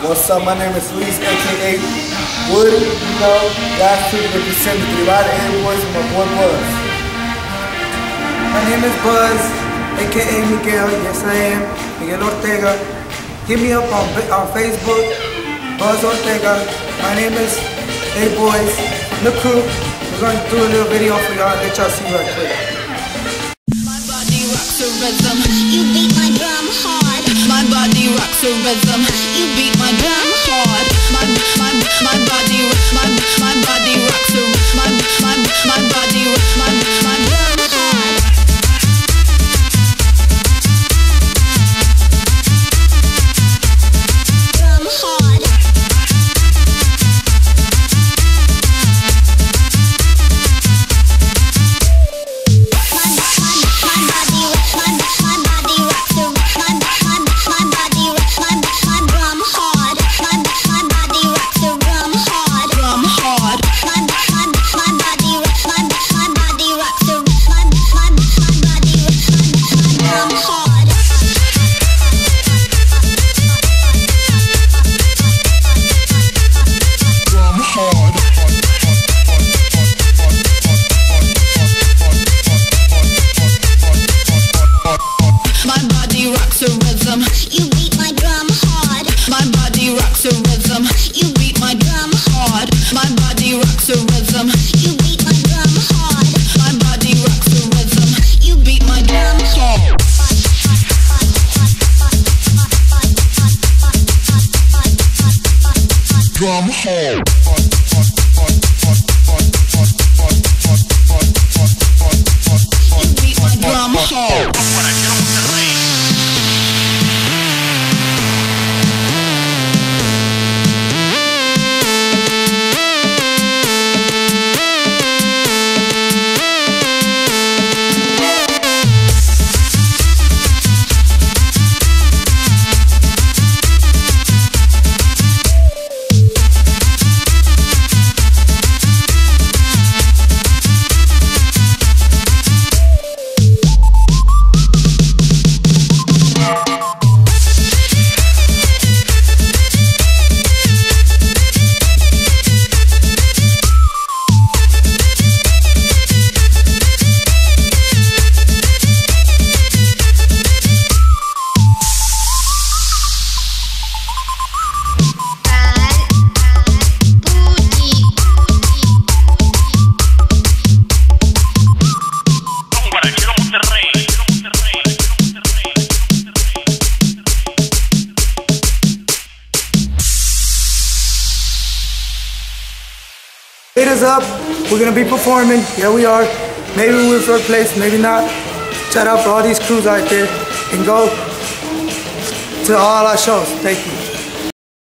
What's up? My name is Luis, aka Wood. You know, last two represent the Tribal A Boys and my boy Buzz. My name is Buzz, aka Miguel. Yes, I am Miguel Ortega. Hit me up on on Facebook, Buzz Ortega. My name is A Boys. The crew. We're going to do a little video for y'all. Let y'all see right quick. My body rocks a rhythm. Body rhythm. You beat my drum rocks a rhythm. You beat my drum hard. My body rocks a rhythm. You beat my drum hard. My body rocks a rhythm. You beat my drum hard. drum hard. Hit us up. We're gonna be performing. Here we are. Maybe we'll third place, maybe not. Shout out for all these crews out there and go to all our shows. Thank you.